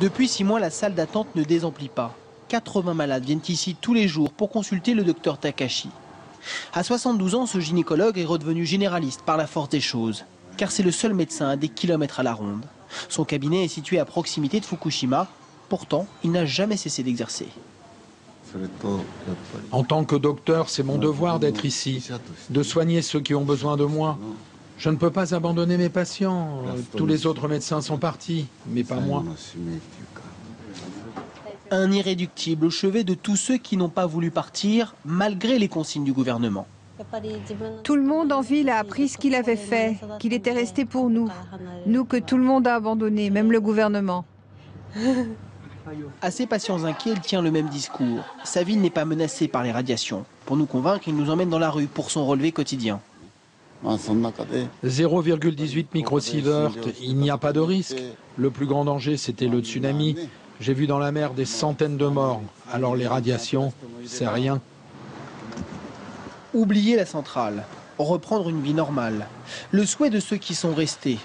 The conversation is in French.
Depuis six mois, la salle d'attente ne désemplit pas. 80 malades viennent ici tous les jours pour consulter le docteur Takashi. À 72 ans, ce gynécologue est redevenu généraliste par la force des choses, car c'est le seul médecin à des kilomètres à la ronde. Son cabinet est situé à proximité de Fukushima, pourtant il n'a jamais cessé d'exercer. En tant que docteur, c'est mon devoir d'être ici, de soigner ceux qui ont besoin de moi. Je ne peux pas abandonner mes patients. Tous les autres médecins sont partis, mais pas moi. Un irréductible au chevet de tous ceux qui n'ont pas voulu partir, malgré les consignes du gouvernement. Tout le monde en ville a appris ce qu'il avait fait, qu'il était resté pour nous. Nous que tout le monde a abandonné, même le gouvernement. À ses patients inquiets, il tient le même discours. Sa vie n'est pas menacée par les radiations. Pour nous convaincre, il nous emmène dans la rue pour son relevé quotidien. 0,18 microsievert, il n'y a pas de risque. Le plus grand danger, c'était le tsunami. J'ai vu dans la mer des centaines de morts. Alors les radiations, c'est rien. Oublier la centrale, reprendre une vie normale. Le souhait de ceux qui sont restés,